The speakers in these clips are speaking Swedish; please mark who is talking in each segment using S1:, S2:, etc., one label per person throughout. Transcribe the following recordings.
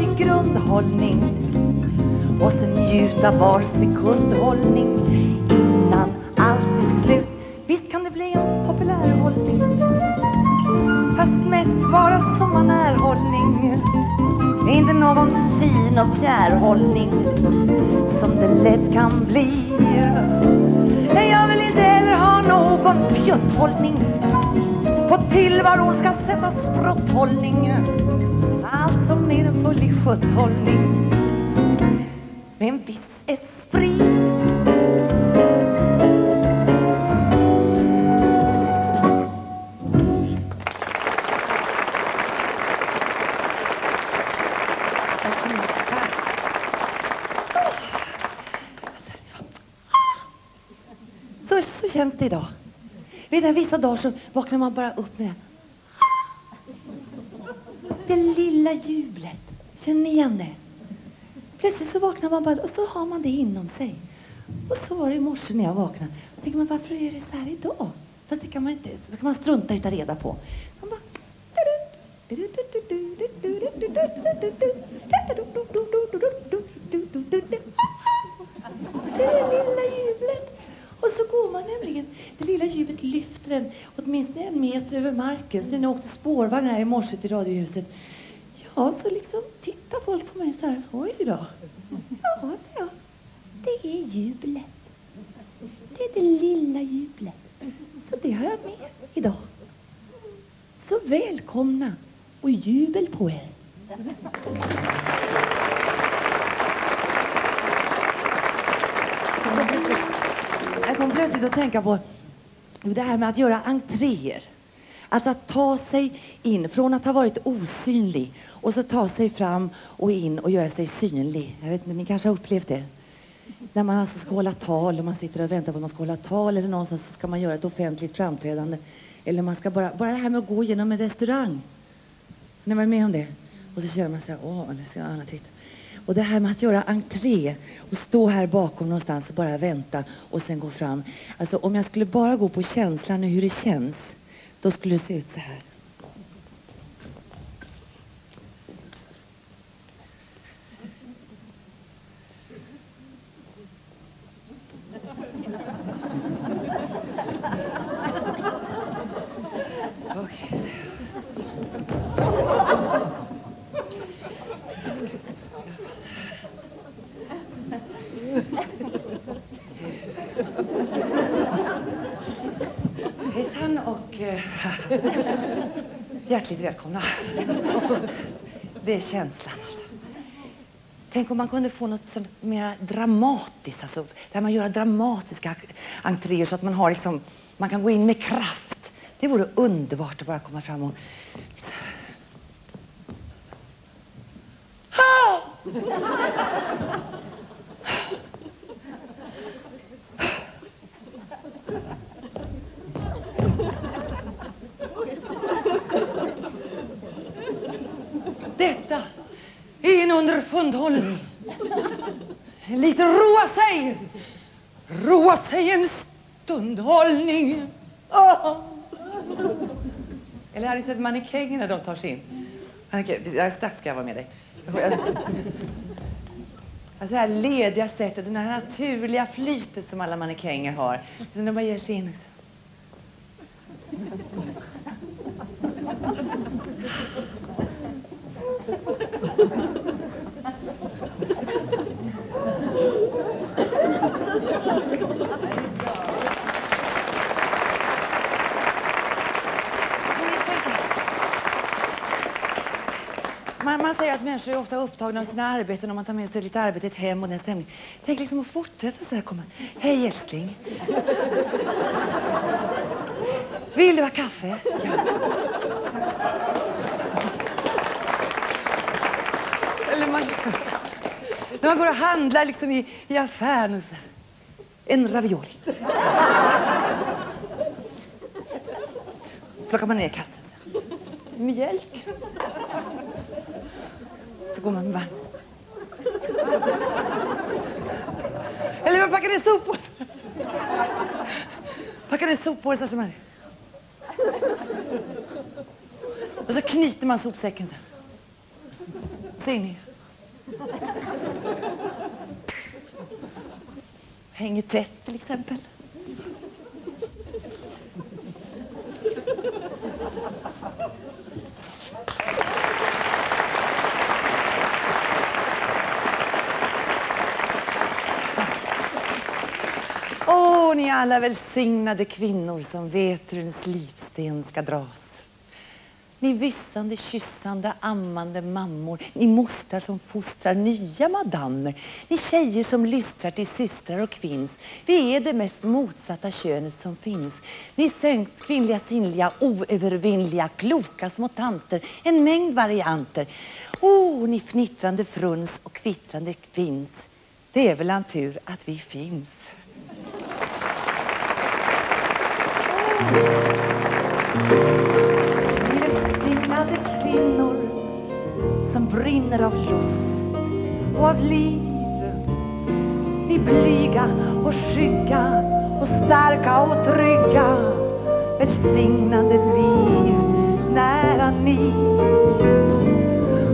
S1: sin grundhållning och sen njuta var sekundhållning innan allt är slut. Visst kan det bli en populär hållning fast mest bara som man. Inte någon fin och fjärrhållning som det lätt kan bli. Jag vill inte heller ha någon fjutthållning på tillvaron ska sättas brotthållning. Allt en sjutthållning med en viss esprit. Så, så känns det idag. Vet du, vissa dagar så vaknar man bara upp med. Det lilla jublet. Känner ni igen det? Plötsligt så vaknar man bara och så har man det inom sig. Och så var det i morse när jag vaknade. Då tänker man, varför är det så här idag? Fast det kan man inte, det kan man strunta i att ta reda på. Man bara... Det det lilla jublet. Och så går man nämligen, det lilla jublet lyfter en åtminstone en meter över marken. Så när jag åkte spårvagn här i morse till Radiohuset, ja, så liksom tittar folk på mig så här, oj då. Ja, ja, det är jublet. Det är det lilla jublet. Så det har jag med idag. Så välkomna och jubel på er. Jag kom plötsligt att tänka på det här med att göra entréer. Alltså att ta sig in, från att ha varit osynlig och så ta sig fram och in och göra sig synlig. Jag vet inte, ni kanske har upplevt det? När man alltså ska hålla tal och man sitter och väntar på att man ska hålla tal eller någonstans så ska man göra ett offentligt framträdande. Eller man ska bara, bara det här med att gå genom en restaurang. Ni var med om det? Och så känner man sig åh, nu ska alla titta. Och det här med att göra entré och stå här bakom någonstans och bara vänta och sen gå fram. Alltså om jag skulle bara gå på känslan och hur det känns, då skulle det se ut så här. Okej. Hejsan och eh, hjärtligt välkomna. Det är känslan. Alltså. Tänk om man kunde få något som mer dramatiskt, alltså, där man gör dramatiska entréer så att man har liksom, man kan gå in med kraft. Det vore underbart att bara komma fram och... Ah! Detta är en underfundhållning. Lite roa sig. Roa sig en stundhållning. Ah. Eller har sett mannekänger när de tar sig in? Mannekäng- Strax ska jag vara med dig. Alltså det här lediga sättet, det här naturliga flytet som alla mannekänger har. Så när man ger sig in. Man, man säger att människor är ofta upptagna av sina arbeten och man tar med sig lite arbetet hem och den stämningen. Tänk liksom att fortsätta så här komma. Hej älskling. Vill du ha kaffe? Ja. Eller man, när man går och handlar liksom i, i affären och så. här. en ravioli. Plockar man ner katten. Mjölk. Så går man med vagn. Eller man packar ner soppåsar. Packar ner soppåsar som här. Och så knyter man sopsäcken sen. Ser ni? Hänger tvätt till exempel. Åh, ni alla välsignade kvinnor som vet hur en slipsten ska dras. Ni vyssande, kyssande, ammande mammor. Ni mostrar som fostrar nya madammer. Ni tjejer som lystrar till systrar och kvinns. Vi är det mest motsatta könet som finns. Ni sänkt kvinnliga, sinnliga, oövervinnliga, kloka små tanter. En mängd varianter. Åh, ni fnittrande fruns och kvittrande kvinns. Det är väl en tur att vi finns. Ni välsignade kvinnor som brinner av lust och av liv. Ni blyga och skygga och starka och trygga. Välsignade liv nära ni.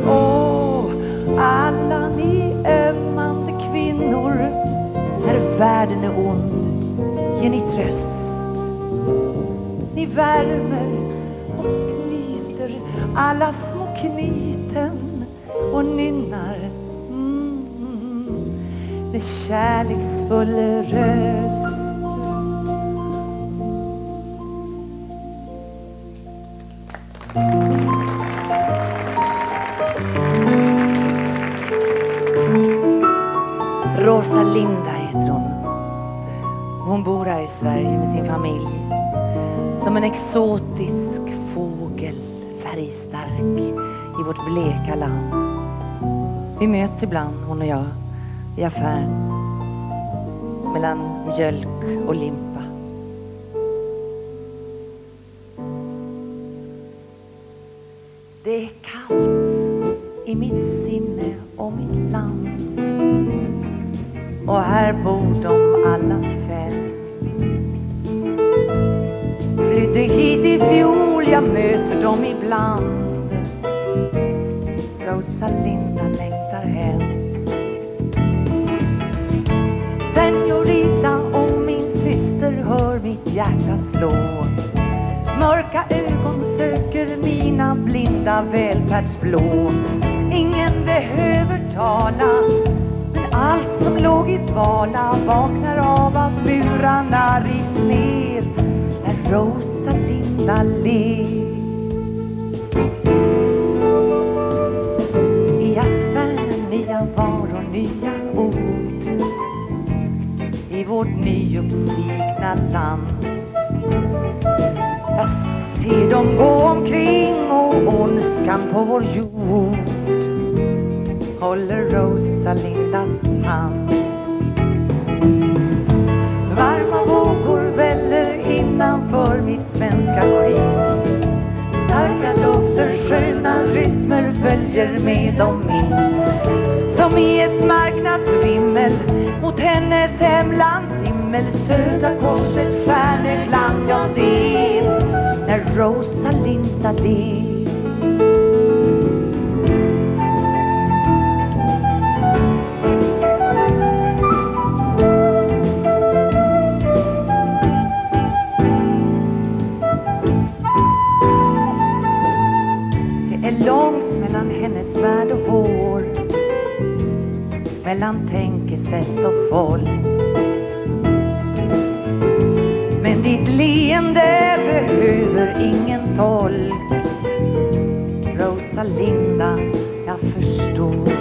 S1: Åh, alla ni ömmande kvinnor, när världen är ond, ger ni tröst. Ni värmer och knyter alla små knyten och nynnar mm, med kärleksfull röst. Rosa Linda heter hon. Hon bor här i Sverige med sin familj. Som en exotisk fågel, färgstark i vårt bleka land. Vi möts ibland, hon och jag, i affären. Mellan mjölk och limpa. Välfärdsblå. Ingen behöver tala, men allt som låg i dvala vaknar av att murarna rivs ner när Rosalinda ler. I affären nya varor, nya ord i vårt nyuppstigna land. Jag ser dem gå omkring och ondskan på vår jord håller Rosalindas hand. Varma vågor väller innanför mitt svenska skinn. Starka dofter, sköna rytmer följer med dem in. Som i ett marknadsvimmel mot hennes hemlands himmel. Södra korsets stjärneglans ja det är när Rosalinda ler. Vår Mellan tänkesätt och folk. Men ditt leende behöver ingen tolk. Rosalinda, jag förstår.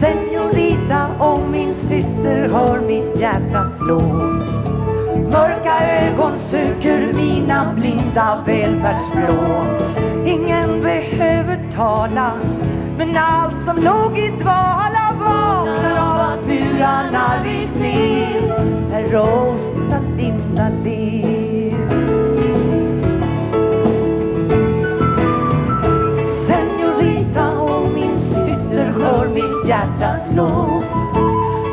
S1: Senorita, och min syster hör mitt hjärta slå. Mörka ögon söker mina blinda välfärdsblå. Ingen behöver tala. Men allt som låg i dvala vaknar av att murarna rivs ner. När Rosalinda ler Senorita och min syster hör mitt hjärta slå.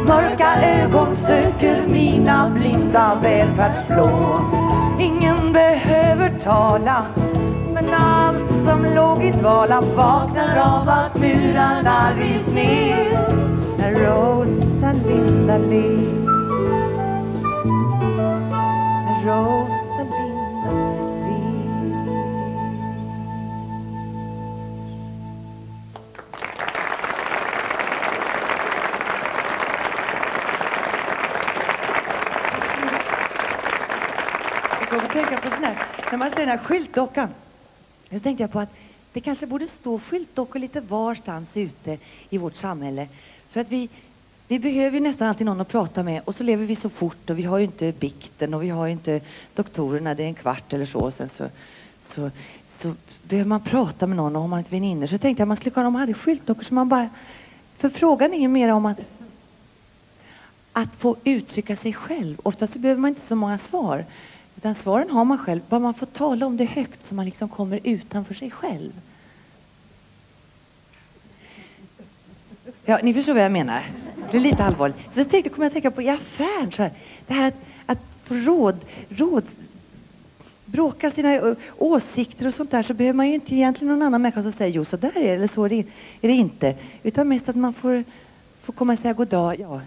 S1: Mörka ögon söker mina blinda välfärdsblå. Ingen behöver tala. Men allt som låg i dvala vaknar av att murarna rivs ner. När Rosalinda ler När Rosalinda ler Jag kommer att tänka på sån här, när man ser den här skyltdockan. Då tänkte jag på att det kanske borde stå skyltdockor lite varstans ute i vårt samhälle. För att vi, vi behöver ju nästan alltid någon att prata med och så lever vi så fort och vi har ju inte bikten och vi har ju inte doktorerna, det är en kvart eller så. Och sen så, så, så behöver man prata med någon och har man inte väninnor så tänkte jag att man skulle kunna, om man hade skyltdockor så man bara... För frågan är ju mer om att att få uttrycka sig själv. Oftast behöver man inte så många svar. Utan svaren har man själv. Bara man får tala om det högt så man liksom kommer utanför sig själv. Ja, ni förstår vad jag menar. Det är lite allvarligt. Så jag tänkte, kommer jag att tänka på i affären så här. Det här att, att få råd, råd, bråka sina åsikter och sånt där så behöver man ju inte egentligen någon annan människa som säger jo så där är det eller så är det, är det inte. Utan mest att man får, får komma och säga god dag. Ja,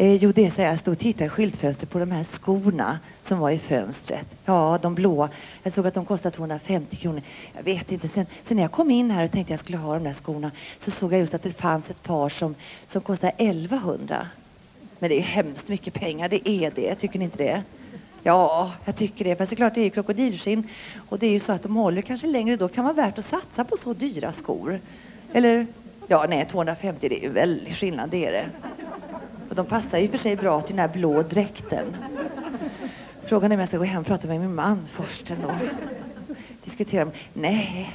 S1: Eh, jo, det är så här, jag stod och tittade i skyltfönstret på de här skorna som var i fönstret. Ja, de blåa. Jag såg att de kostade 250 kronor. Jag vet inte. Sen, sen när jag kom in här och tänkte jag skulle ha de där skorna så såg jag just att det fanns ett par som, som kostade 1100. Men det är hemskt mycket pengar, det är det. Tycker ni inte det? Ja, jag tycker det. Fast det är klart, det är ju krokodilskinn. Och det är ju så att de håller kanske längre. Då kan vara värt att satsa på så dyra skor. Eller, ja, nej, 250 det är ju väldigt skillnad, det är det. De passar ju för sig bra till den här blå dräkten. Frågan är om jag ska gå hem och prata med min man först ändå. Diskutera. Nej.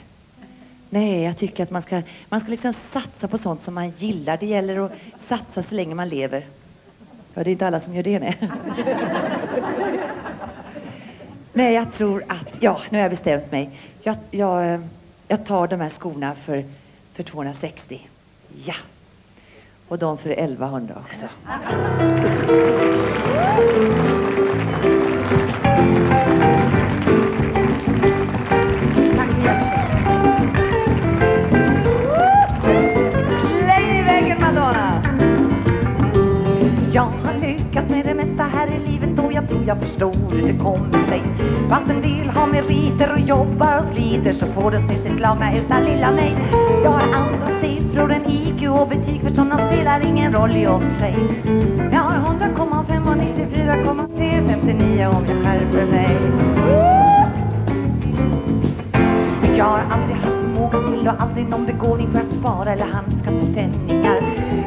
S1: Nej, jag tycker att man ska, man ska liksom satsa på sånt som man gillar. Det gäller att satsa så länge man lever. Ja, det är inte alla som gör det, nej. Nej, jag tror att... Ja, nu har jag bestämt mig. Jag, jag, eh, jag tar de här skorna för, för 260. Ja. Och de för 1100 också. Jag förstår hur det kommer sig. Fast en del har meriter och jobbar och sliter så får det se sitt slagna utan lilla mig. Jag har andra siffror än IQ och betyg för sådana spelar ingen roll i och för sig. Jag har 100,5 och 94,3, 59 om jag skärper mig. Jag har aldrig haft förmåga till och aldrig någon begåvning för att spara eller handskas med penningar.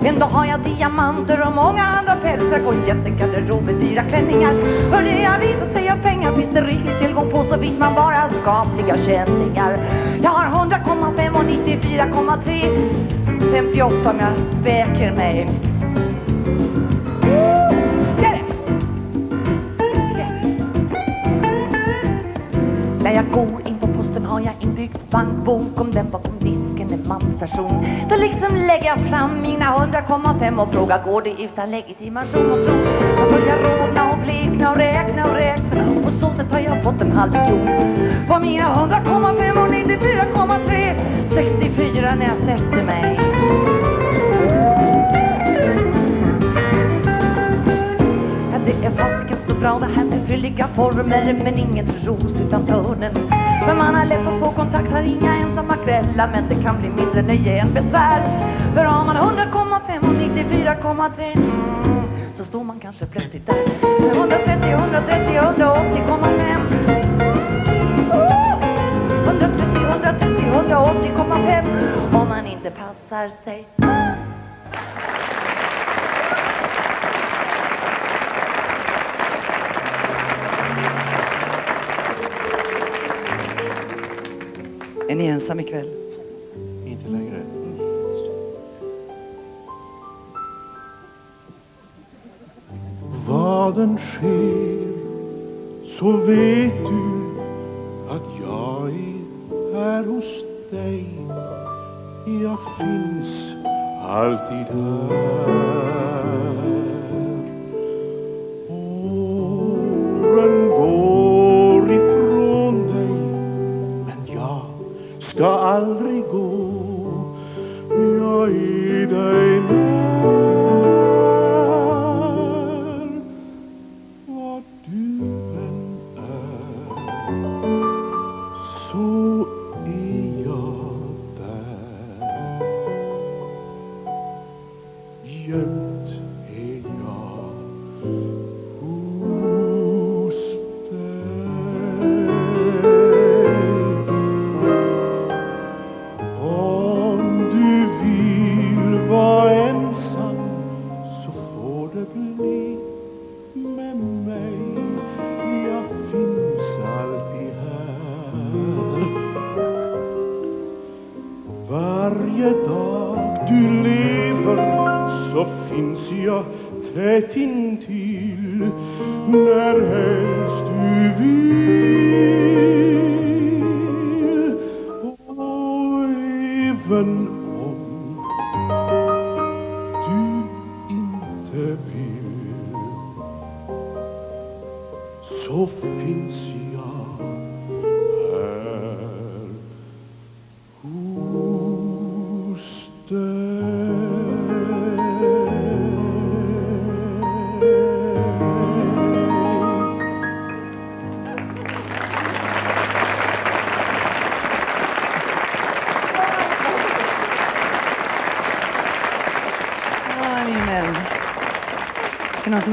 S1: Ändå har jag diamanter och många andra pälsar och jättegarderob med dyra klänningar. För det har visat sig att pengar finns det riklig tillgång på så visst man bara skapliga känningar. Jag har 100,5 och 94,3, 58 om jag späker mig. När jag går in på posten har jag inbyggd bankbok om den bakom disken är mansperson. Då liksom lägger jag fram mina 100,5 och frågar går det utan legitimation och tro. Jag börjar rodna och blekna och räkna och räkna och så sätt har jag fått en halv miljon. På mina 100,5 och 94,3 64 när jag sätter mig. Ja, det är fasken så bra det här med fylliga former Men inget ros utan törnen för man har lätt att få kontakt, har inga ensamma kvällar Men det kan bli mindre nöje än besvär. För har man 100,5 och 94,3 mm, Så står man kanske plötsligt där. Med 130, 130, 180,5 130, 130, 180,5 Om man inte passar sig. Är ni ensam ikväll?
S2: Inte längre. Vad än sker så vet du att jag är här hos dig. Jag finns alltid här. ümmetin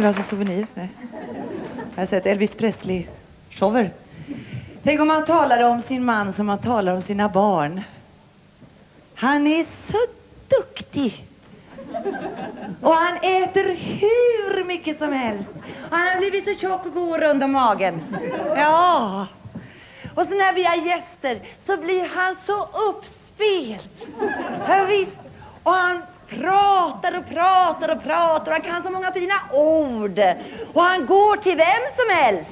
S2: vill
S1: ha som alltså souvenir? Nej. Jag har sett Elvis Presley-shower. Tänk om man talar om sin man som man talar om sina barn. Han är så duktig. Och han äter hur mycket som helst. Och han har blivit så tjock och god runt om magen. Ja. Och så när vi har gäster så blir han så uppspelt. Ja, visst. Och han pratar och pratar och pratar och han kan så många fina ord. Och han går till vem som helst.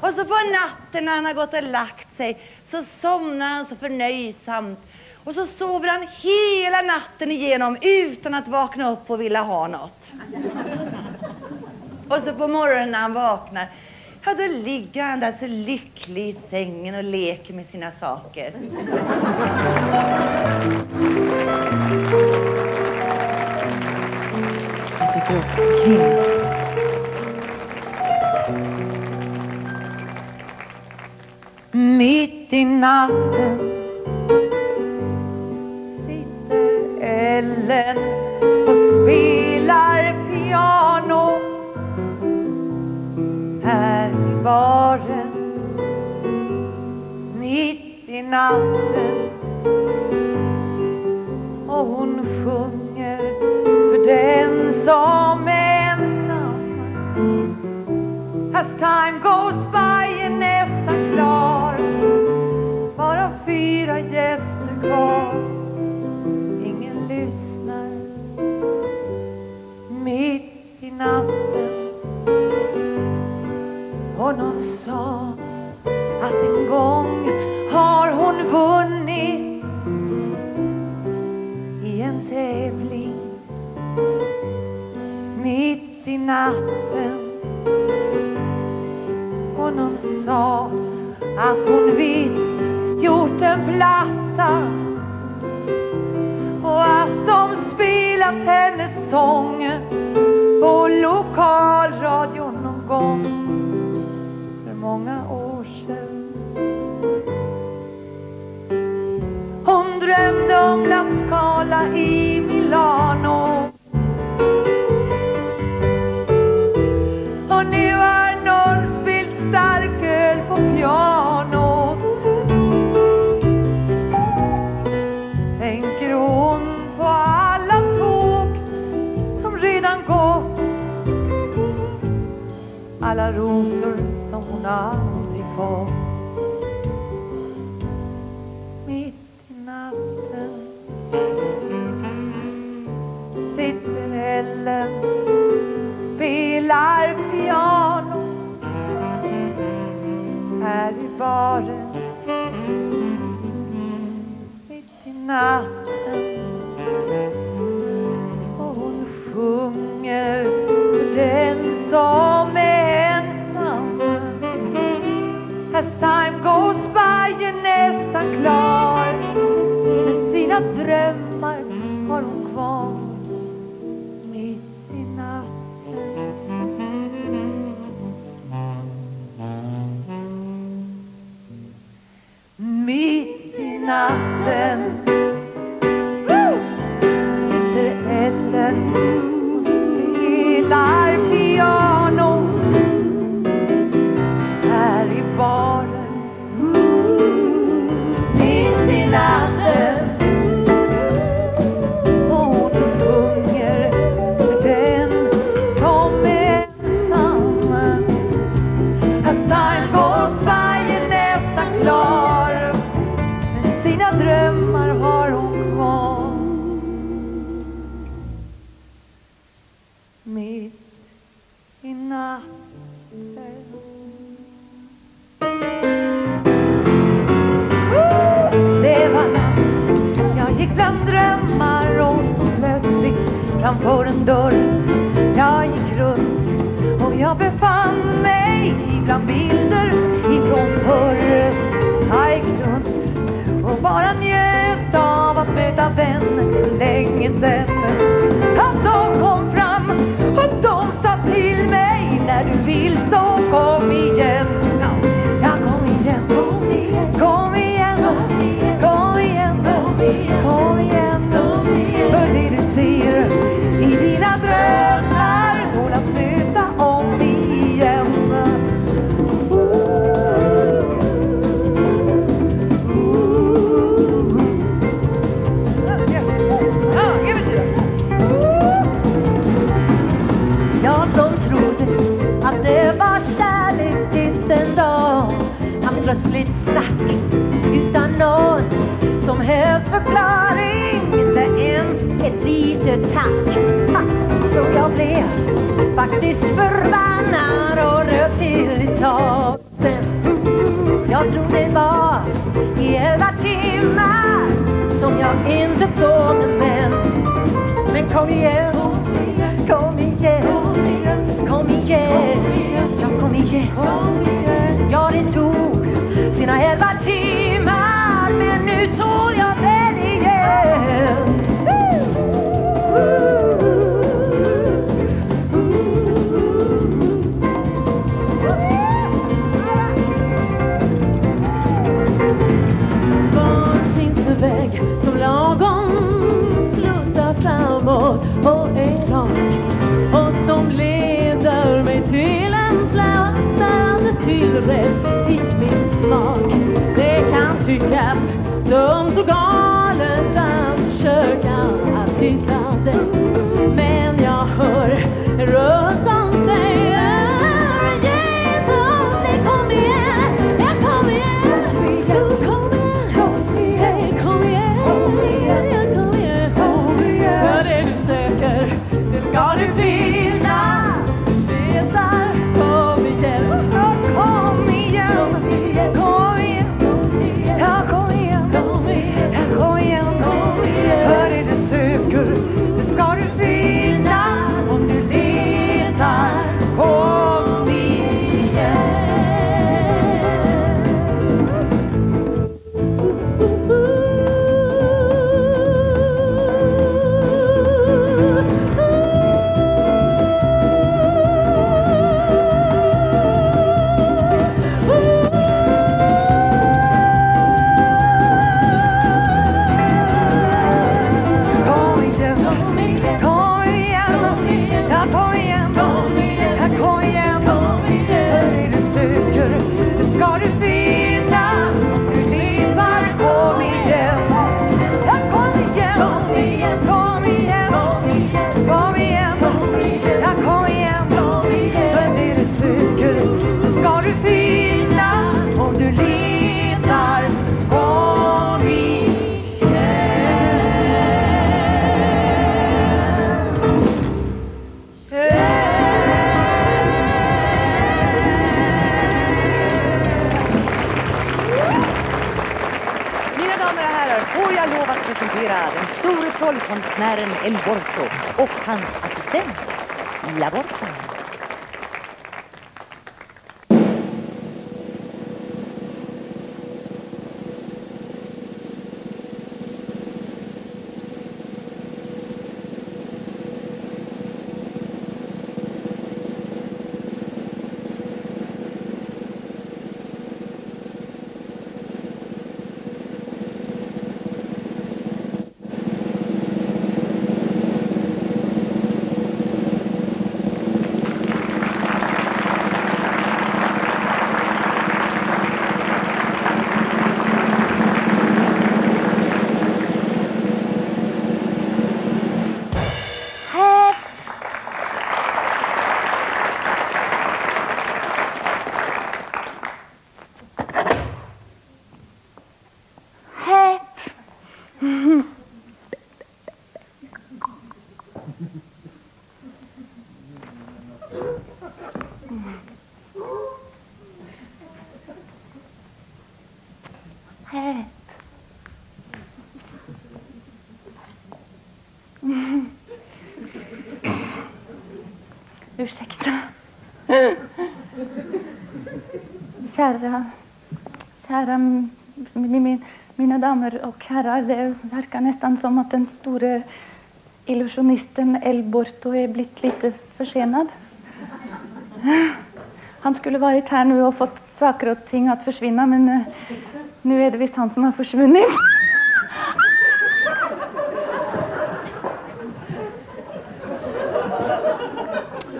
S1: Och så på natten när han har gått och lagt sig så somnar han så förnöjsamt. Och så sover han hela natten igenom utan att vakna upp och vilja ha något. Och så på morgonen när han vaknar, ja då ligger han där så lycklig i sängen och leker med sina saker. Jag King. Mitt i natten sitter Ellen och spelar piano här i baren mitt i natten och hon sjunger för den som As time goes by är nästan klar. Bara fyra gäster kvar. Ingen lyssnar. Mitt i natten. Och någon sa att en gång har hon vunnit i en tävling. Mitt i natten och sa att hon visst gjort en platta och att de spelat hennes sång på lokal aldrig jag befann mig bland bilder ifrån förr. Runt och bara njöt av att möta för länge sen Att de kom fram och de sa till mig När du vill så kom igen. Ja, ja kom igen, kom igen, kom igen, kom igen, kom igen. För det du ser utan någon som helst förklaring inte ens ett litet tack Ha! Så jag blev faktiskt förbannad och röt till i tasen Jag tror det var i elva timmar som jag inte tåg men. Men kom igen, kom igen, kom igen, ja kom igen Ja det tog sina elva timmar men nu tål jag väl igen. Var finns en väg som lagom slutar framåt och är rak och som leder mig till en plats där allt är tillrätt smak Det kan tyckas dumt och galet att försöka att hitta den men jag hör en röst
S3: konstnären El Borto och hans assistent La Kära, kära min, mina damer och herrar. Det verkar nästan som att den store illusionisten El Borto är blivit lite försenad. Han skulle varit här nu och fått saker och ting att försvinna men eh, nu är det visst han som har försvunnit.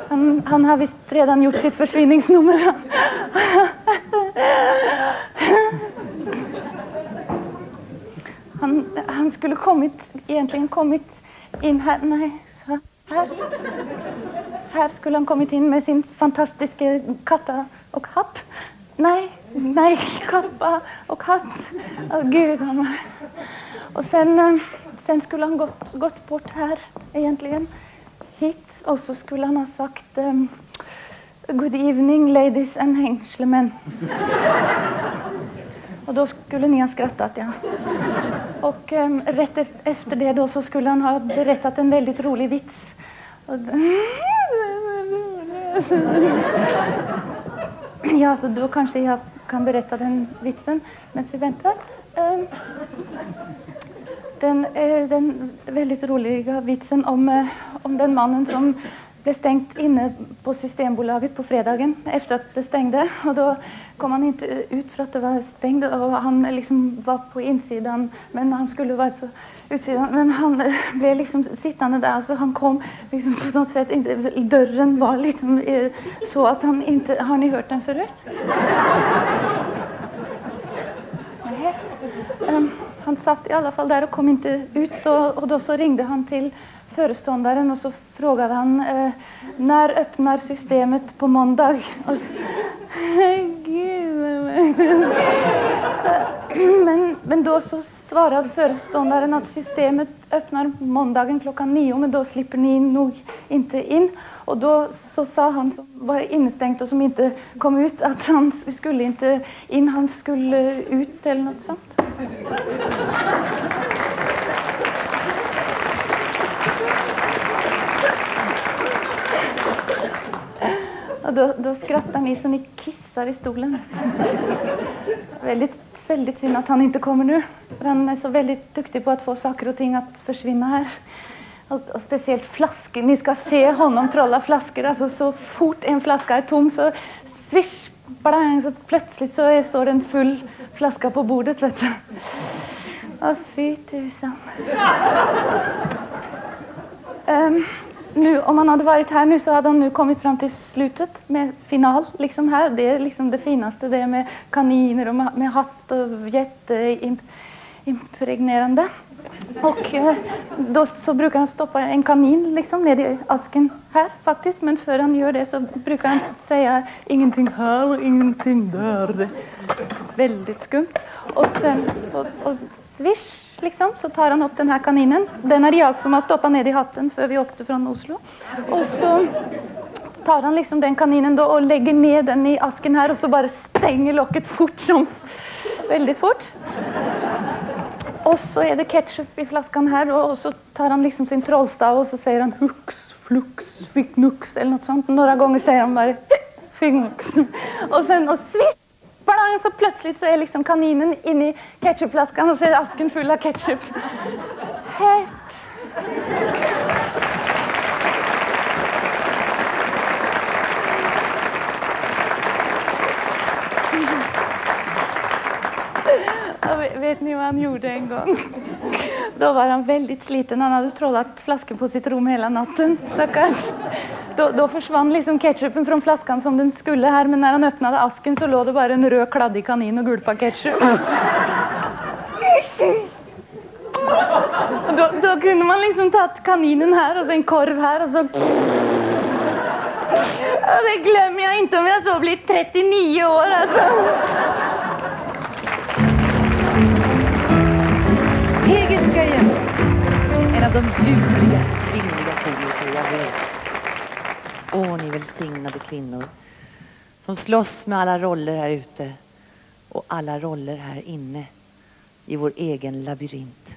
S3: Han, han har visst redan gjort sitt försvinningsnummer. Han, han skulle kommit, egentligen kommit in här. Nej, så här. Här skulle han kommit in med sin fantastiska katta och hatt. Nej, nej, kappa och hatt. Åh gud. Han, och sen, eh, sen skulle han gått, gått bort här egentligen. Hit. Och så skulle han ha sagt um, Good evening ladies and gentlemen. och då skulle ni ha skrattat, ja. Och um, rätt efter det då så skulle han ha berättat en väldigt rolig vits. Ja, så då kanske jag kan berätta den vitsen medan vi väntar. Um, ehm, den, eh, den väldigt roliga vitsen om, eh, om den mannen som blev stängt inne på Systembolaget på fredagen efter att det stängde. Och då kom han inte ut för att det var stängt och han liksom var på insidan men han skulle vara på utsidan. Men han blev liksom sittande där så han kom liksom på något sätt inte, dörren var liksom eh, så att han inte, har ni hört den förut? Nej. Um, han satt i alla fall där och kom inte ut och, och då så ringde han till föreståndaren och så frågade han eh, när öppnar systemet på måndag? Och, Gud. men, men då så svarade föreståndaren att systemet öppnar måndagen klockan nio men då slipper ni nog inte in. Och då så sa han som var instängt och som inte kom ut att han skulle inte in, han skulle ut eller något sånt. Och då, då skrattar ni så ni kissar i stolen. väldigt, väldigt synd att han inte kommer nu. För han är så väldigt duktig på att få saker och ting att försvinna här. Och, och speciellt flaskor. Ni ska se honom trolla flaskor. Alltså så fort en flaska är tom så swish, blang, så plötsligt så är, står det en full flaska på bordet. Vet du. Åh, fy tusan. um, nu, om han hade varit här nu så hade han nu kommit fram till slutet med final. Liksom här. Det är liksom det finaste. Det med kaniner och med, hatt och jätteimpregnerande. Och eh, då så brukar han stoppa en kanin liksom ned i asken här faktiskt. Men före han gör det så brukar han säga ingenting här och ingenting där. Väldigt skumt. Och sen och, och swish liksom så tar han upp den här kaninen. Den är jag som har stoppat ner i hatten för vi åkte från Oslo. Och så tar han liksom den kaninen då och lägger ner den i asken här och så bara stänger locket fort som väldigt fort. Och så är det ketchup i flaskan här och, och så tar han liksom sin trollstav och så säger han hux flux fick nux eller något sånt. Några gånger säger han bara fick nux. Och sen och svitt blang så plötsligt så är liksom kaninen inne i ketchupflaskan och så är asken full av ketchup. Hett. Och vet- ni vad han gjorde en gång? Då var han väldigt sliten. Han hade trollat flaskor på sitt rum hela natten. Stackars. Då, då försvann liksom ketchupen från flaskan som den skulle här. Men när han öppnade asken så låg det bara en röd kladdig kanin och gulpa ketchup. Då, då kunde man liksom tagit kaninen här och sen korv här och så... Och det glömmer jag inte om jag så blir 39 år alltså.
S1: De ljuvliga kvinnliga poliser jag vet. Åh, ni välsignade kvinnor som slåss med alla roller här ute och alla roller här inne i vår egen labyrint.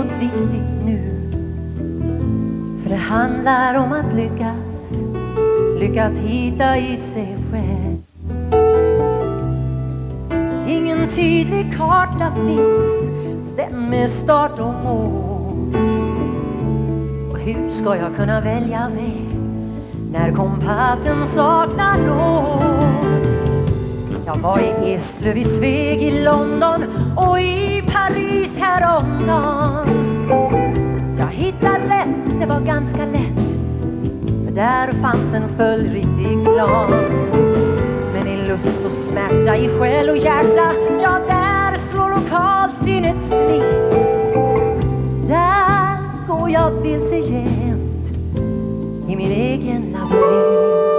S4: Något viktigt nu För det handlar om att lyckas Lyckas hitta i sig själv. Ingen tydlig karta finns Den med start och mål? Och hur ska jag kunna välja väg När kompassen saknar nål jag var i Eslöv, i Sveg, i London och i Paris häromdagen. Jag hittade rätt, det var ganska lätt. För där fanns en följdriktig plan. Men i lust och smärta, i själ och hjärta, ja där slår lokalsinnet slint. Där går jag vilse jämt i min egen labyrint.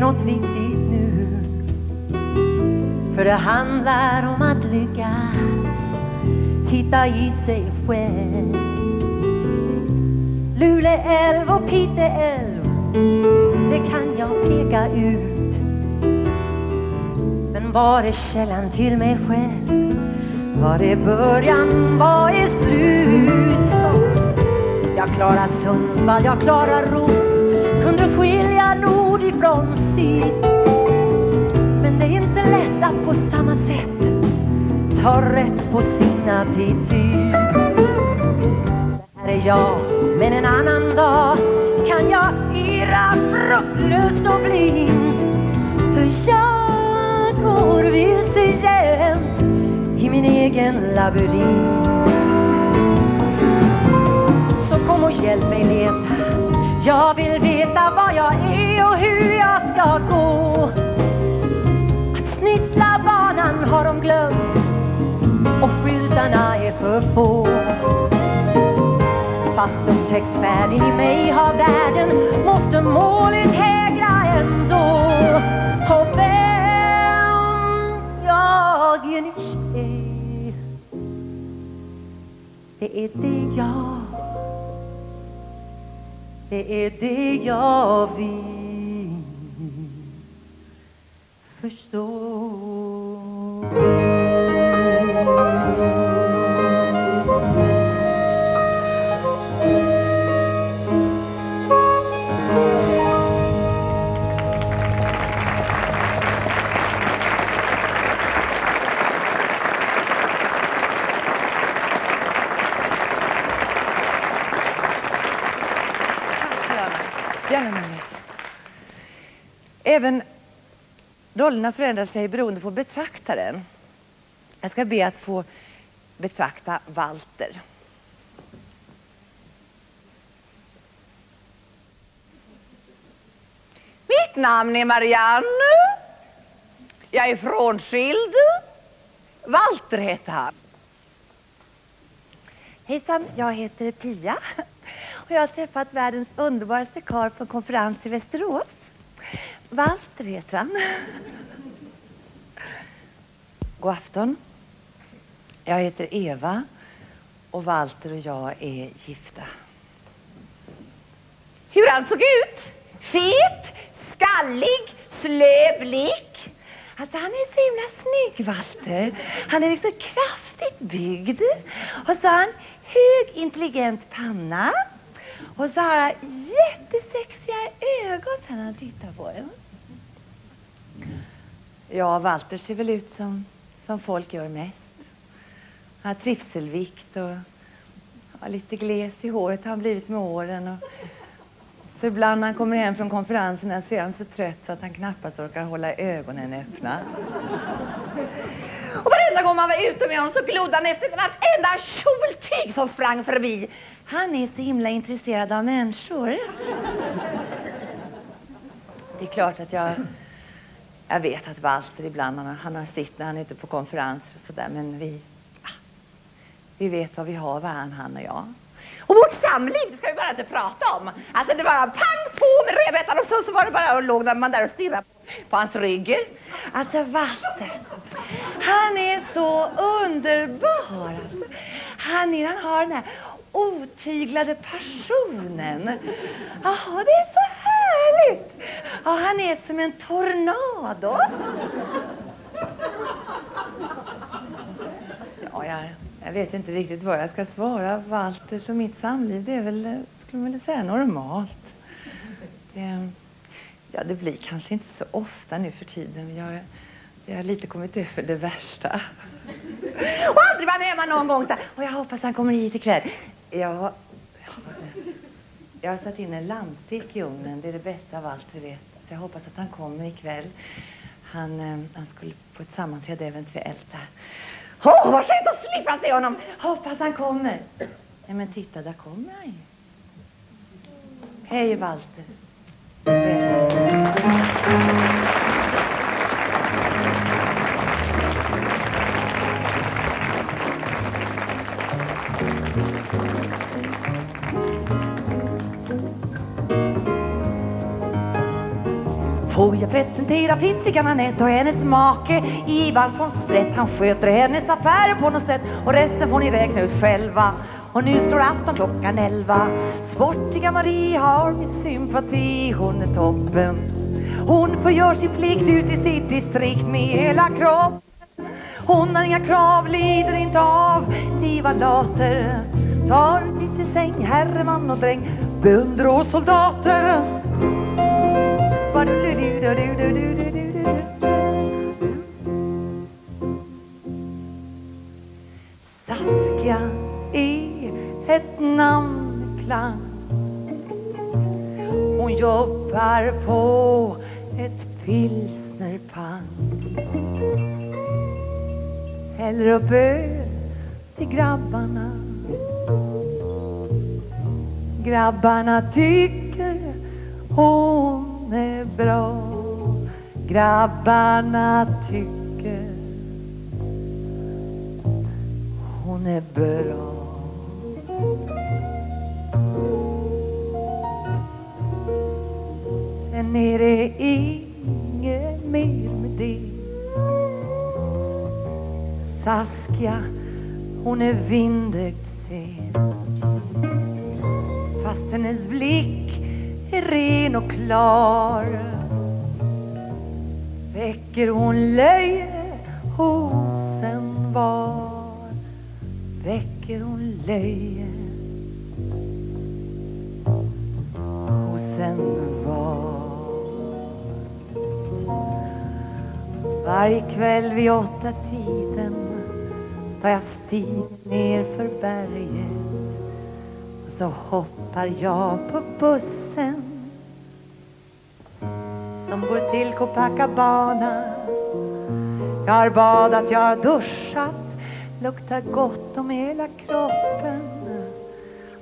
S4: Något viktigt nu. För det handlar om att lyckas hitta i sig själv. Lule älv och Pite älv, det kan jag peka ut. Men var är källan till mig själv? Var är början? var är slut? Jag klarar Sundsvall, jag klarar Rom Kunde skilja nog ifrån syd Men det är inte lätt att på samma sätt Ta rätt på sin attityd. Det här är jag, men en annan dag Kan jag irra fruktlöst och blint. För jag går vilse jämt I min egen labyrint. Så kom och hjälp mig leta. Jag vill veta vad jag är och hur jag ska gå. Att snitsla banan har de glömt och skyltarna är för få. Fast upptäcktsfärd i mig har världen måste målet hägra ändå. Och vem jag är det är det jag det är det jag vill.
S1: Även rollerna förändrar sig beroende på betraktaren. Jag ska be att få betrakta Walter. Mitt namn är Marianne. Jag är frånskild. Walter heter han. Hejsan, jag heter Pia och jag har träffat världens underbaraste karl på en konferens i Västerås. Walter heter han. God afton. Jag heter Eva och Walter och jag är gifta. Hur han såg ut? Fet, skallig, slöblick. Alltså han är så himla snygg, Walter. Han är liksom kraftigt byggd. Och så har han hög, intelligent panna. Och så har han jättesexiga ögon sen han tittar på en. Ja, Walter ser väl ut som, som folk gör mest. Han har trivselvikt och ja, lite gles i håret har han blivit med åren. Och så ibland när han kommer hem från konferensen så är han så trött så att han knappast orkar hålla ögonen öppna. Och varenda gång man var ute med honom så glodde han efter vartenda kjoltyg som sprang förbi. Han är så himla intresserad av människor. Det är klart att jag, jag vet att Walter ibland han, han har sitt när han är ute på konferenser och sådär men vi, ah, vi vet vad vi har varann han och jag. Och vårt samliv, det ska vi bara inte prata om. Alltså det var pang på med rödbetan och så, så var det bara och låg man där och stirrade på, på hans rygg. Alltså Walter, han är så underbar. Alltså. Han, är, han har den här otyglade passionen. Jaha, det är så härligt. Ja, han är som en tornado. Ja, jag, jag vet inte riktigt vad jag ska svara Walter, så mitt samliv det är väl, skulle man väl säga, normalt. Det, ja, det blir kanske inte så ofta nu för tiden. Jag, jag har lite kommit över det värsta. Och aldrig var han hemma någon gång så här, och jag hoppas han kommer hit ikväll. Ja, jag har satt in en lammstek i ugnen. Det är det bästa Walter vet. Så jag hoppas att han kommer ikväll. Han, eh, han skulle på ett sammanträde eventuellt där. Åh, oh, vad skönt att slippa se honom! Hoppas han kommer. Nej, men titta, där kommer han ju. Hej, Walter. Välkommen. Presentera fiffiga Anette och hennes make Ivar von Sprätt. Han sköter hennes affärer på något sätt och resten får ni räkna ut själva. Och nu står afton klockan elva. Sportiga Marie har min sympati, hon är toppen. Hon får göra sin plikt ut i sitt distrikt med hela kroppen. Hon har inga krav, lider inte av divalater. Tar till sin säng, herreman och dräng, bönder och soldater. Saskia är ett namnklang. Hon jobbar på ett pilsnerpang. Häller upp öl till grabbarna. Grabbarna tycker hon är bra. Grabbarna tycker hon är bra. Sen är det inget mer med det. Saskia, hon är vindögt sen Fast hennes blick är ren och klar väcker hon löje hos en var? Väcker hon löje hos en var? Varje kväll vid åtta tiden tar jag stigen ner för berget. Och så hoppar jag på bussen som går till Copacabana. Jag har badat, jag har duschat, luktar gott om hela kroppen.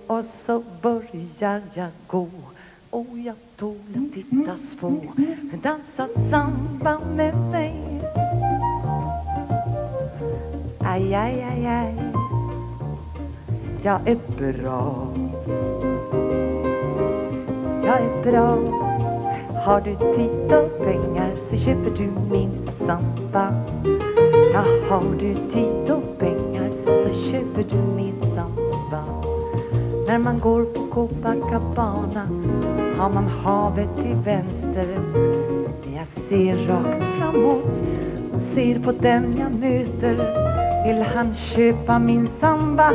S1: Och så börjar jag gå och jag tål att tittas på. Dansa samba med mig. Aj, aj, aj, aj. jag är bra. Jag är bra. Har du tid och pengar så köper du min samba. Ja, har du tid och pengar så köper du min samba. När man går på Copacabana har man havet till vänster. Jag ser rakt framåt och ser på den jag möter. Vill han köpa min samba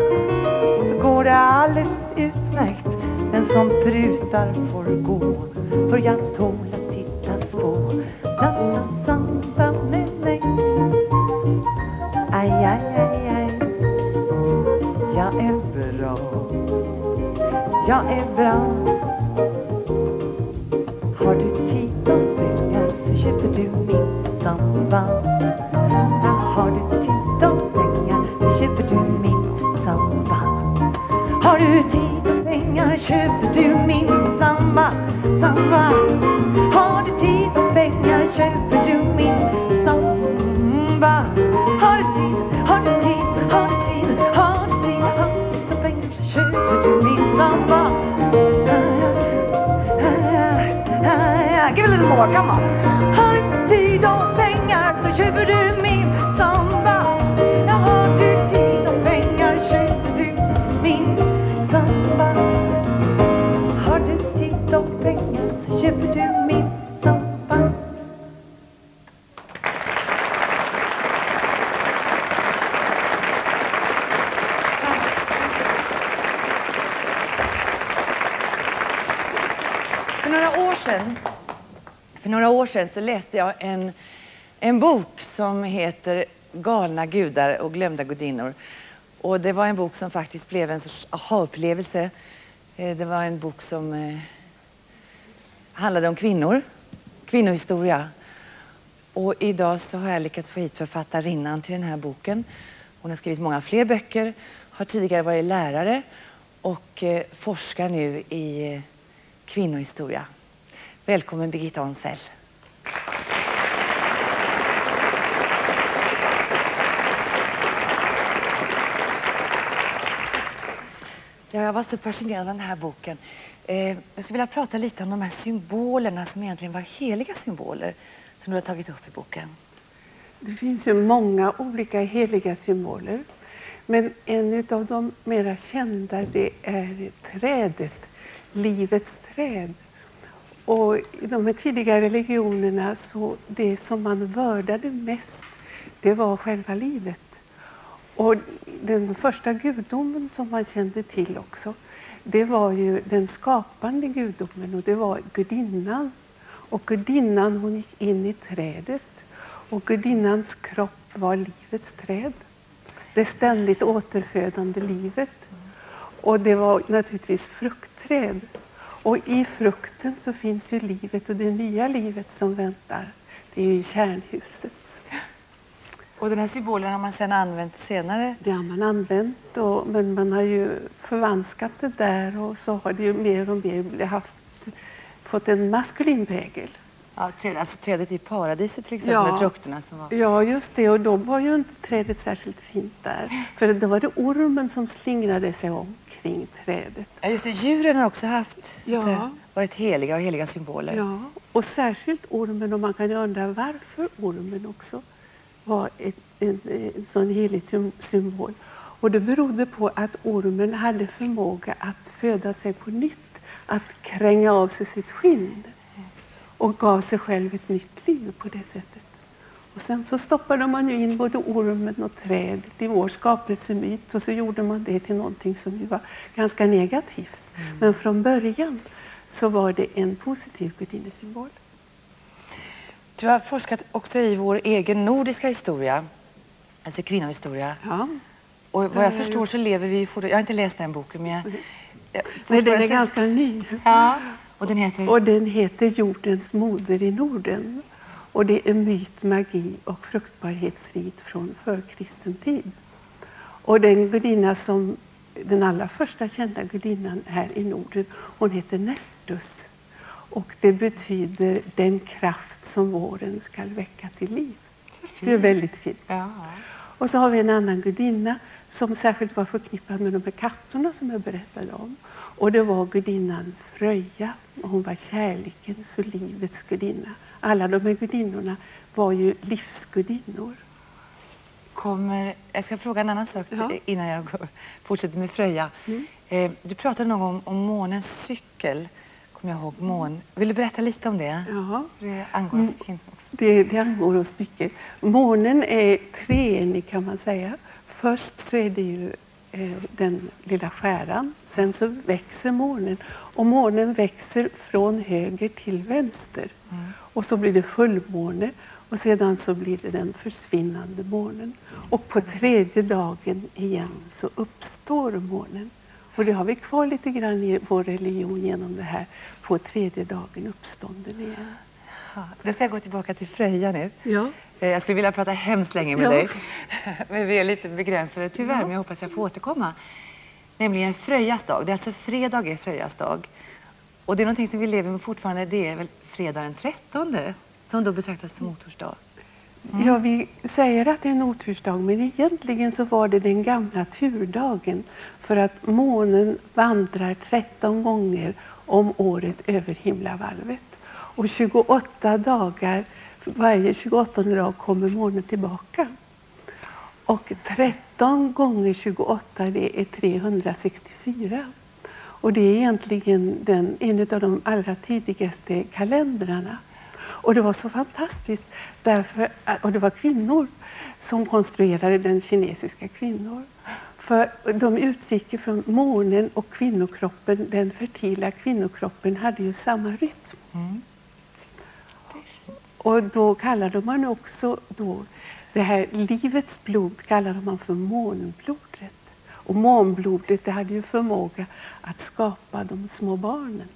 S1: så går det alldeles utmärkt. Den som prutar får gå för jag tål så läste jag en, en bok som heter Galna gudar och glömda gudinnor. Och det var en bok som faktiskt blev en sorts aha-upplevelse. Eh, det var en bok som eh, handlade om kvinnor, kvinnohistoria. Och idag så har jag lyckats få hit författarinnan till den här boken. Hon har skrivit många fler böcker, har tidigare varit lärare och eh, forskar nu i eh, kvinnohistoria. Välkommen Birgitta Onsell. Ja, jag var så fascinerad av den här boken. Eh, jag skulle vilja prata lite om de här symbolerna som egentligen var heliga symboler som du har tagit upp i boken.
S5: Det finns ju många olika heliga symboler. Men en av de mera kända det är trädet, livets träd. Och i de här tidiga religionerna så det som man vördade mest det var själva livet. Och den första gudomen som man kände till också det var ju den skapande gudomen och det var gudinnan. Och gudinnan hon gick in i trädet och gudinnans kropp var livets träd. Det ständigt återfödande livet. Och det var naturligtvis fruktträd. Och i frukten så finns ju livet och det nya livet som väntar. Det är ju kärnhuset.
S1: Och den här symbolen har man sedan använt senare.
S5: Det har man använt, och, men man har ju förvanskat det där och så har det ju mer och mer haft, fått en maskulin prägel.
S1: Ja, träd, alltså trädet i paradiset till exempel
S5: Ja.
S1: med frukterna som var...
S5: Ja, just det. Och då var ju inte trädet särskilt fint där. För då var det ormen som slingrade sig omkring trädet.
S1: Ja, just det. Djuren har också haft,
S5: Ja.
S1: varit heliga och heliga symboler.
S5: Ja, och särskilt ormen. Och man kan ju undra varför ormen också var ett, en, en sån helig sym- symbol. Och det berodde på att ormen hade förmåga att föda sig på nytt. Att kränga av sig sitt skinn. Och gav sig själv ett nytt liv på det sättet. Och sen så stoppade man ju in både ormen och trädet i vår skapelsemyt och så gjorde man det till någonting som ju var ganska negativt. Men från början så var det en positiv gudinnesymbol.
S1: Du har forskat också i vår egen nordiska historia, alltså kvinnohistoria.
S5: Ja.
S1: Och vad jag
S5: Ja, ja,
S1: förstår så lever vi fortfarande... Jag har inte läst den boken, men jag... jag
S5: Nej, den är ganska ny.
S1: Ja, och den heter...
S5: Och den heter Jordens moder i Norden. Och det är myt, magi och fruktbarhetsrit från förkristen tid. Och den gudinna som, den allra första kända gudinnan här i Norden, hon heter Nertus. Och det betyder den kraft som våren skall väcka till liv. Det är väldigt fint.
S1: Ja.
S5: Och så har vi en annan gudinna som särskilt var förknippad med de här katterna som jag berättade om. Och det var gudinnan Fröja. Hon var kärlekens och livets gudinna. Alla de här gudinnorna var ju livsgudinnor.
S3: Kommer, jag ska fråga en annan sak
S5: Ja.
S3: innan jag går, fortsätter med Fröja.
S5: Mm.
S3: Eh, du pratade någon gång om månens cykel. Kommer jag ihåg. Mån. Vill du berätta lite om det?
S5: Ja.
S3: Det angår
S5: Mm.
S3: oss kvinnor också.
S5: Det, det angår oss mycket. Månen är treenig kan man säga. Först så är det ju eh, den lilla skäran. Sen så växer månen. Och månen växer från höger till vänster. Och så blir det fullmåne. Och sedan så blir det den försvinnande månen. Och på tredje dagen igen så uppstår månen. Och det har vi kvar lite grann i vår religion genom det här. På tredje dagen uppstånden igen.
S3: Ja, då ska jag gå tillbaka till Fröja nu.
S5: Ja.
S3: Eh, Jag skulle vilja prata hemskt länge med
S5: Ja.
S3: dig. Men vi är lite begränsade tyvärr,
S5: Ja.
S3: men jag hoppas jag får återkomma. Nämligen Fröjas dag. Det är alltså fredag är Fröjas dag. Och det är någonting som vi lever med fortfarande. Det är väl fredag den 13 som då betraktas som motorsdag. Mm.
S5: Ja, vi säger att det är en otursdag, men egentligen så var det den gamla turdagen för att månen vandrar 13 gånger om året över himlavalvet. Och 28 dagar, varje 28 dag kommer månen tillbaka. Och 13 gånger 28 det är 364. Och det är egentligen den, en av de allra tidigaste kalendrarna. Och det var så fantastiskt, därför, och det var kvinnor som konstruerade den, kinesiska kvinnor. För de utgick från månen och kvinnokroppen, den fertila kvinnokroppen hade ju samma rytm.
S3: Mm.
S5: Och då kallade man också då det här livets blod kallade man för månblodet. Och månblodet det hade ju förmåga att skapa de små barnen.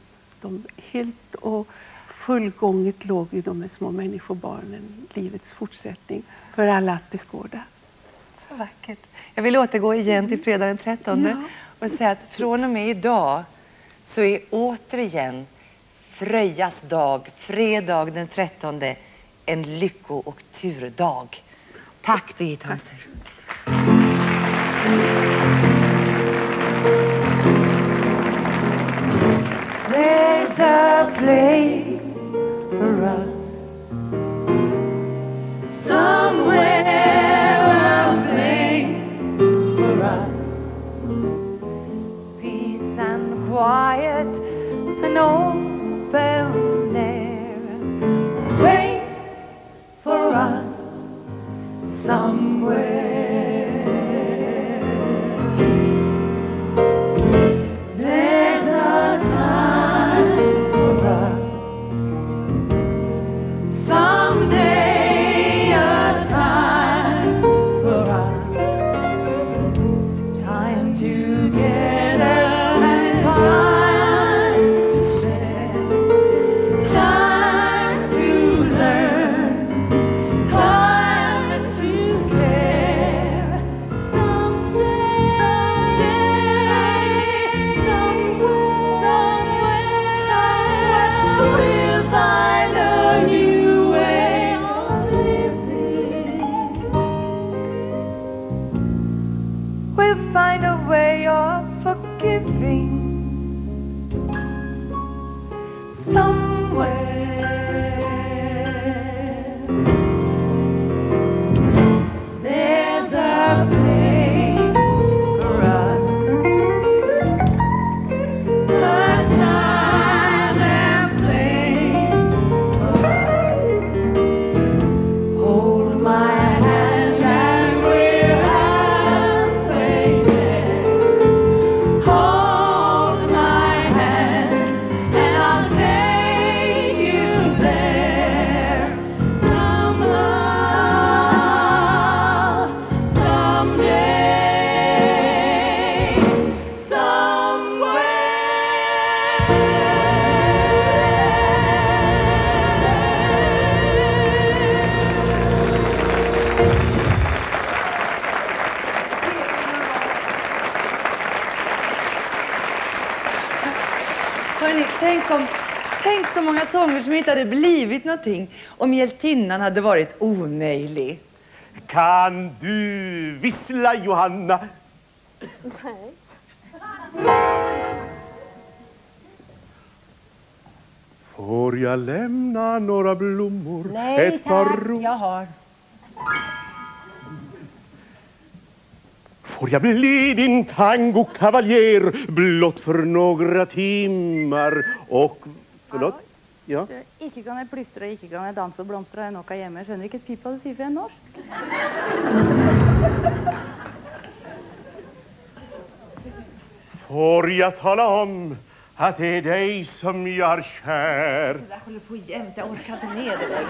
S5: De helt och fullgånget låg ju de små människobarnen, livets fortsättning, för alla att beskåda.
S3: Så vackert. Jag vill återgå igen till fredag den 13
S5: Ja.
S3: och säga att från och med idag så är återigen Fröjas dag, fredag den 13, en lycko och turdag. Tack.
S1: There's a place for us
S3: sånger som inte hade blivit någonting om hjältinnan hade varit omöjlig.
S2: Kan du vissla, Johanna?
S6: Nej.
S2: Får jag lämna några blommor?
S1: Nej
S2: Ett par
S1: tack, jag har.
S2: Får jag bli din tangokavaljer blott för några timmar och... Förlåt? Ja?
S3: Ikke kan jeg plystre, ikke kan jeg danse og blomstre, og jeg nok er hjemme. Jeg skjønner ikke et pip hva du sier, for jeg er norsk.
S2: Får jag tala om att det är dig som jag är kär?
S1: Jag håller på jämt, jag orkar inte med det där.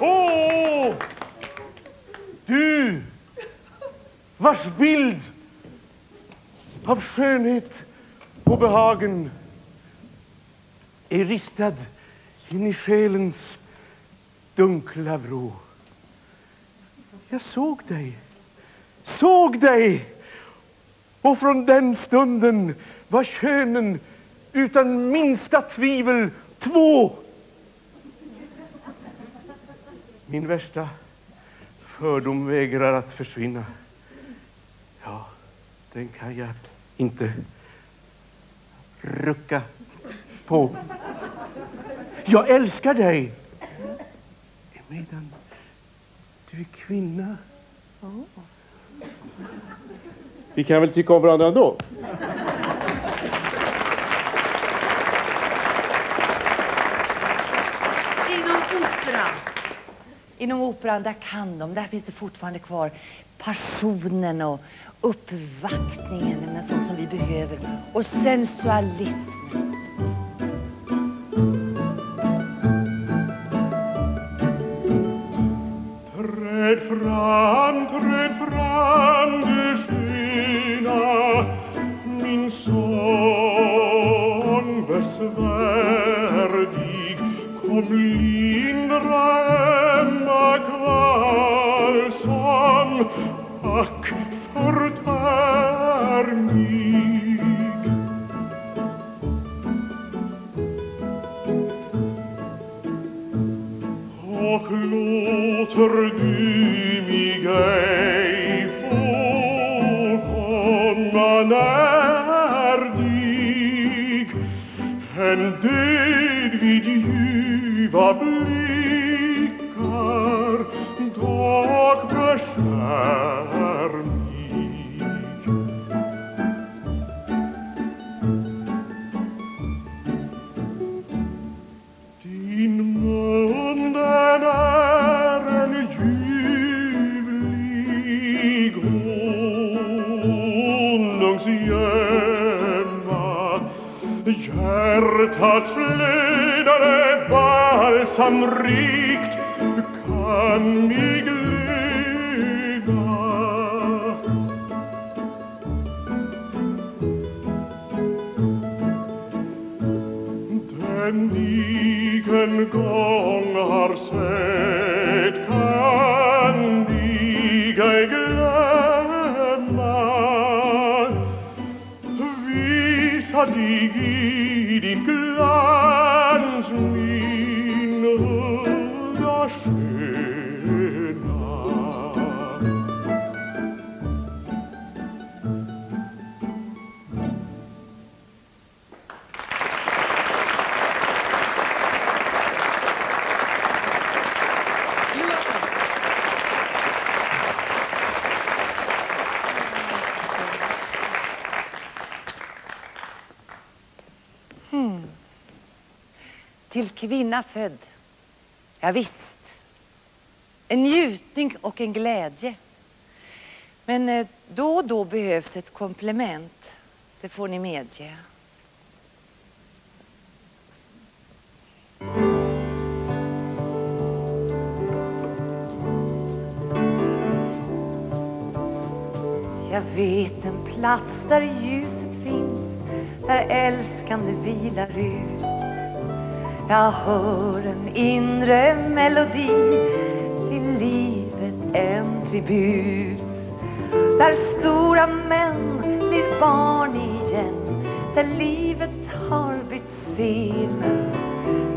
S2: Åh! Du! Vars bild av skönhet och behagen är ristad in i själens dunkla vrå. Jag såg dig, såg dig och från den stunden var könen utan minsta tvivel två. Min värsta fördom vägrar att försvinna. Ja, den kan jag inte rucka på. Jag älskar dig. Medan du är kvinna. Vi kan väl tycka om varandra ändå?
S1: Inom operan. Inom operan, där kan de. Där finns det fortfarande kvar passionen och uppvaktningen sånt som vi behöver. Och sensualismen.
S2: Träd Den digen gång
S1: kvinna född. Ja, visst. En njutning och en glädje. Men eh, då och då behövs ett komplement. Det får ni medge. Jag vet en plats där ljuset finns, där älskande vilar ut. Jag hör en inre melodi till livet en tribut. Där stora män blir barn igen, där livet har bytt scen.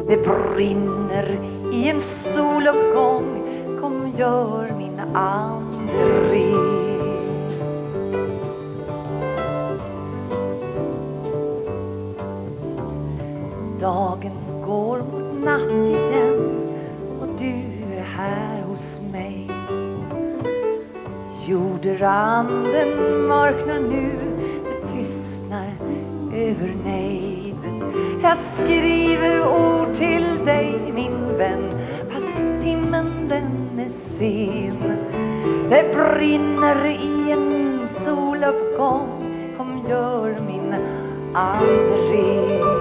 S1: Det brinner i en soluppgång, kom gör min ande ren igen och du är här hos mig. Jorderanden mörknar nu, det tystnar över nejd Jag skriver ord till dig min vän fast timmen den är sen. Det brinner i en soluppgång kom gör min ande ren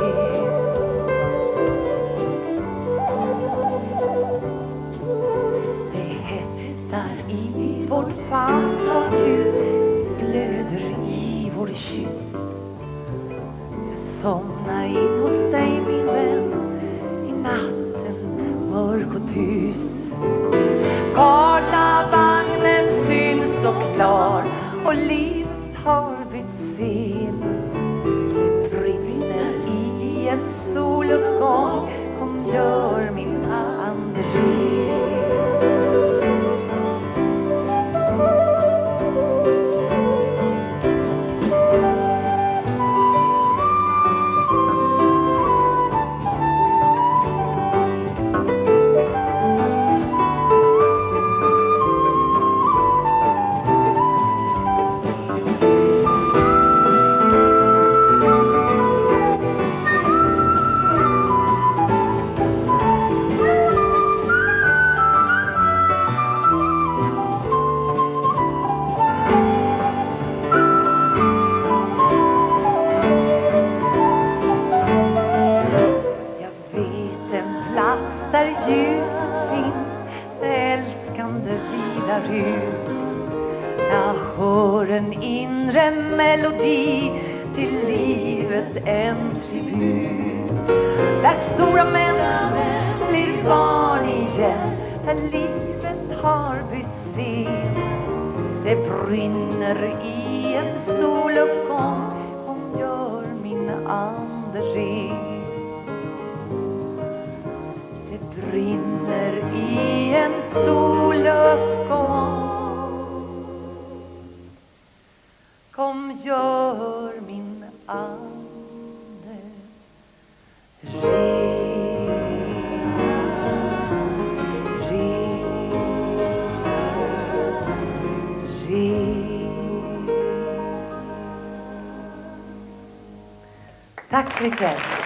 S1: inre melodi till livet en tribut. Där stora män blir barn igen Där livet har bytt scen Det brinner i en soluppgång Kom gör min ande ren det brinner i en soluppgång Kom gör min ande ren Tack för ikväll